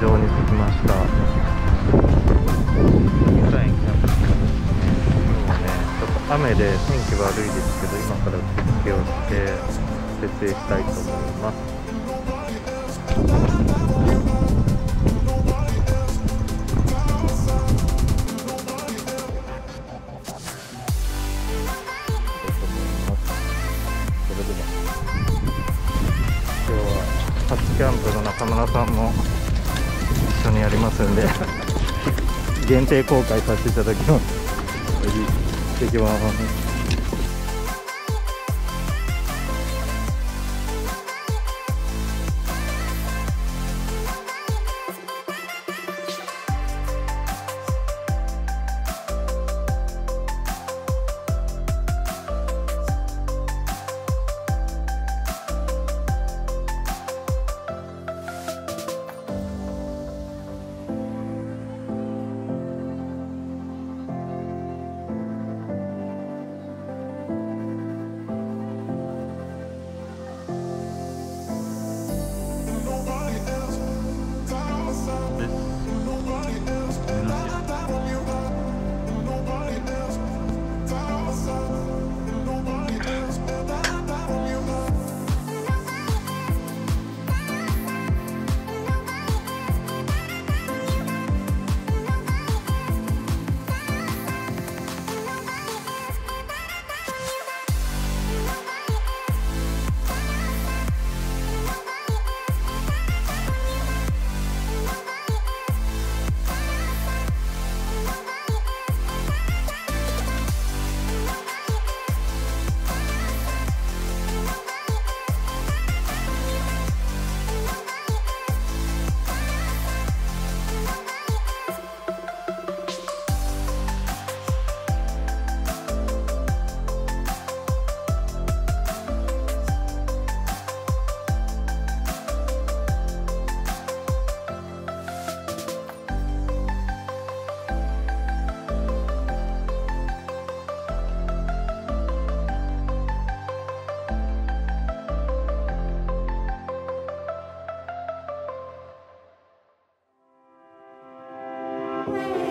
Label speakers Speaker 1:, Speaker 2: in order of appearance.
Speaker 1: 場に着きました。今日ねちょっと雨で天気悪いですけど今から受付をして設営したいと思います。それでは今日は初キャンプの中村さんもありますんで 限定公開させていただきます。行ってきます「Still